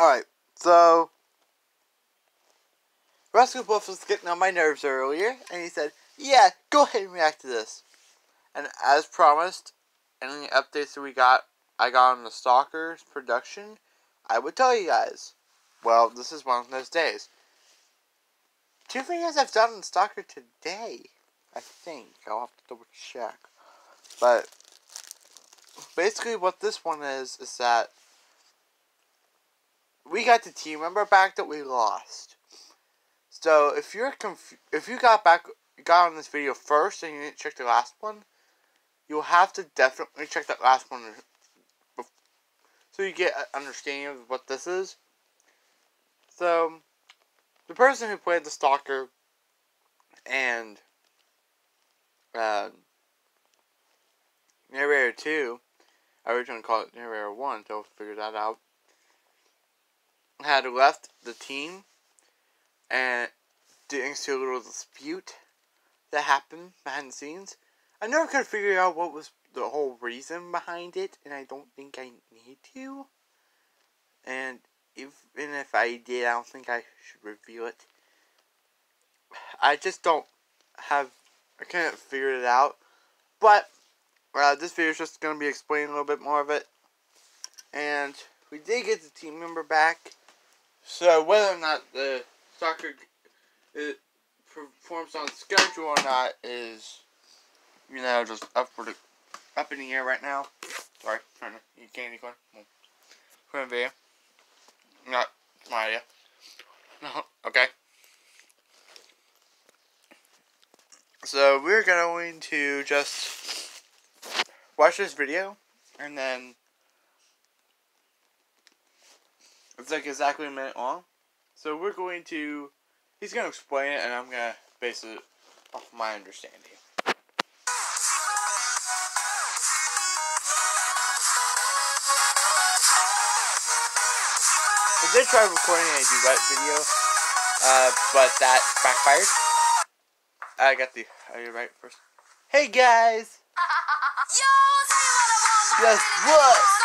Alright, so Roscoe Woof was getting on my nerves earlier, and he said, Yeah, go ahead and react to this. And as promised, any updates that we got, I got on the Stalkers production, I would tell you guys. Well, this is one of those days. Two videos I've done on Stalker today, I think. I'll have to double check. But, basically what this one is, is that we got the team member back that we lost. So if you're conf- if you got back got on this video first and you didn't check the last one, you'll have to definitely check that last one so you get an understanding of what this is. So the person who played the stalker and uh, narrator two, I originally called it narrator one so I figured that out had left the team and due to a little dispute that happened behind the scenes. I never could figure out what was the whole reason behind it, and I don't think I need to. And even if I did, I don't think I should reveal it. I just don't have, I can't figure it out. But, uh, this video is just going to be explaining a little bit more of it. And we did get the team member back. So whether or not the Stalker performs on schedule or not is, you know, just up for the up in the air right now. Sorry, trying to eat candy corn. Mm. Well, video. Not my idea. No, okay. So we're going to just watch this video and then It's like exactly a minute long. So we're going to, he's going to explain it and I'm going to base it off my understanding. I did try recording a duet video, uh, but that backfired. I got the, are you right first? Hey guys! Guess what?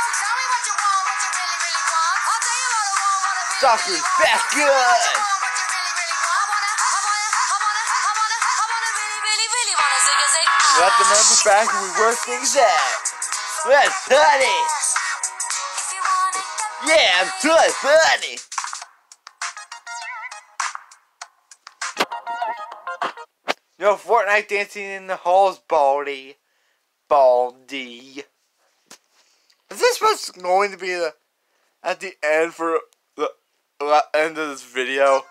Stalker's back good! Let the members back and we work things out. Let's honey! Yeah, I'm too funny! No Fortnite dancing in the halls, Baldy. Baldy. Is this what's going to be the at the end for end of this video.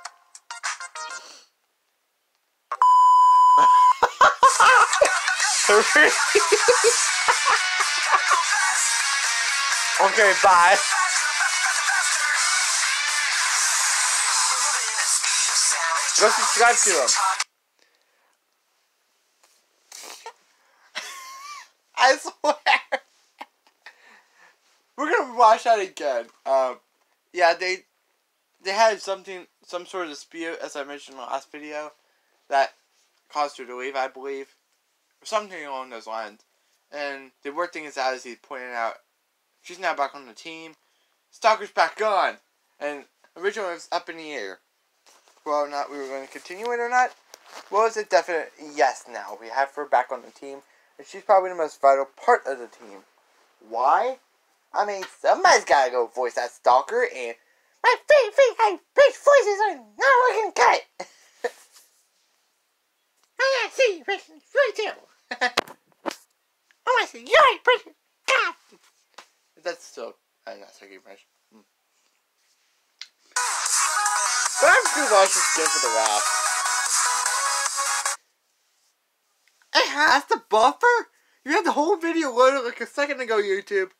okay, bye. Go subscribe to him. I swear. We're gonna watch that again. Um, yeah, they they had something, some sort of dispute, as I mentioned in the last video, that caused her to leave, I believe. or Something along those lines. And they worked things out as he pointed out. She's now back on the team. Stalker's back on! And originally it was up in the air. Or not we were going to continue it or not, well, it's a definite yes now. We have her back on the team. And she's probably the most vital part of the team. Why? I mean, somebody's got to go voice that Stalker, and my favorite and best voices are not looking cut. I see you pressing right too. I wanna see your pressing. God. That's still I'm not taking impression. Hmm. But I'm just gonna watch this for the rap. It has the buffer? You had the whole video loaded like a second ago, YouTube.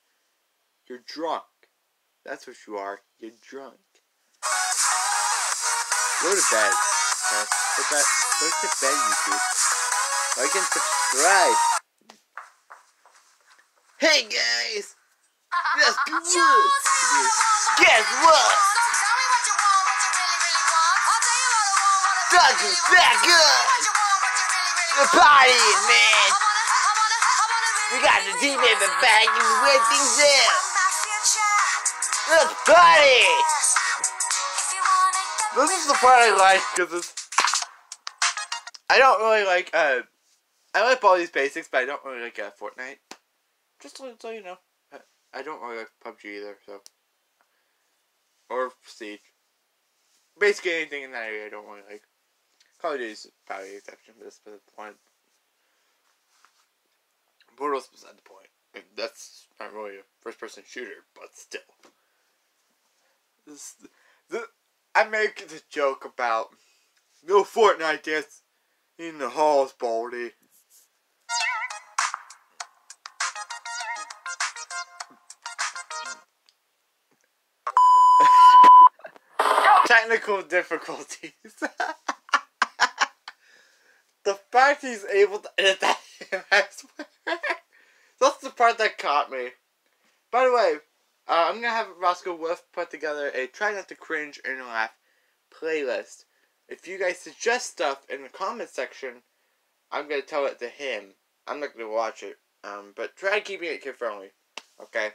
You're drunk. That's what you are. You're drunk. Go to bed. Okay? Go, to bed, YouTube. Like and subscribe. Hey guys! Guess what? Guess what? Doug's back good! The party, man! We got the team member back and we went things out! Party! This is the part I like because it's. I don't really like. Uh, I like all these basics, but I don't really like uh, Fortnite. Just to so you know, I, don't really like PUBG either. So. Or Siege. Basically anything in that area I don't really like. Call of Duty's probably the exception to this, but the point. Borderlands beside the point. That's not really a first person shooter, but still. This, the, I make the joke about no Fortnite dance in the halls, Baldy. Technical difficulties. the fact he's able to edit that. That's the part that caught me. By the way, uh, I'm gonna have Roscoe Woof put together a try not to cringe and laugh playlist. If you guys suggest stuff in the comment section, I'm gonna tell it to him. I'm not gonna watch it, um, but try keeping it kid friendly. Okay.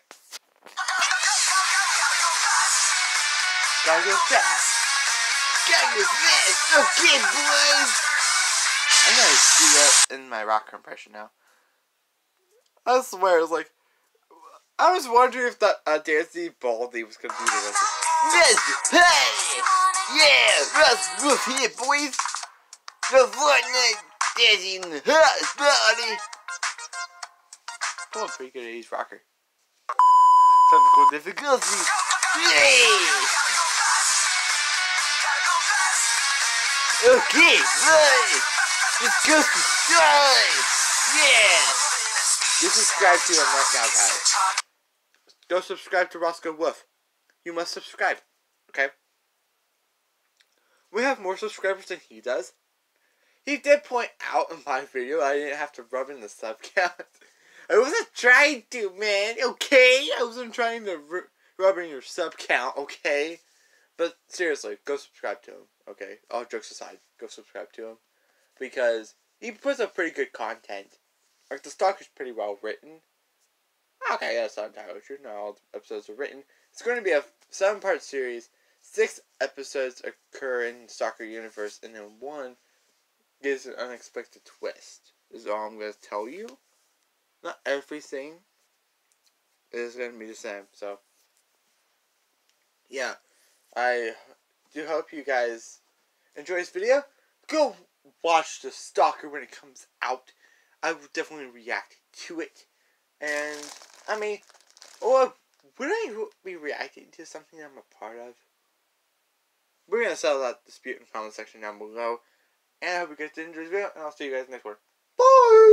Gotta go fast. Gotta go fast. Okay, boys. I'm gonna do that in my rocker impression now. I swear, it's like I was wondering if that uh, Dancy Baldy was gonna do the rest. Yes, hey, yeah, Russ Wolf here, boys. The Fortnite Dancy in the house, Baldy. Come on, pretty good at East Rocker. Technical difficulties. Yeah. Okay, right. Let's go subscribe. Yeah. You subscribe to him right now, guys. Go subscribe to Roscoe Woof. You must subscribe. Okay? We have more subscribers than he does. He did point out in my video I didn't have to rub in the sub count. I wasn't trying to, man. Okay? I wasn't trying to rub in your sub count, okay? But seriously, go subscribe to him, okay? All jokes aside, go subscribe to him. Because he puts up pretty good content. Like, the stock is pretty well written. Okay, that's not entirely true. Not all episodes are written. It's going to be a seven part series. Six episodes occur in Stalker Universe, and then one gives an unexpected twist. Is all I'm going to tell you. Not everything is going to be the same. So, yeah. I do hope you guys enjoy this video. Go watch the Stalker when it comes out. I will definitely react to it. And, I mean, or would I be reacting to something I'm a part of? We're gonna settle that dispute in the comment section down below. And I hope you guys enjoyed this video, and I'll see you guys next week. Bye!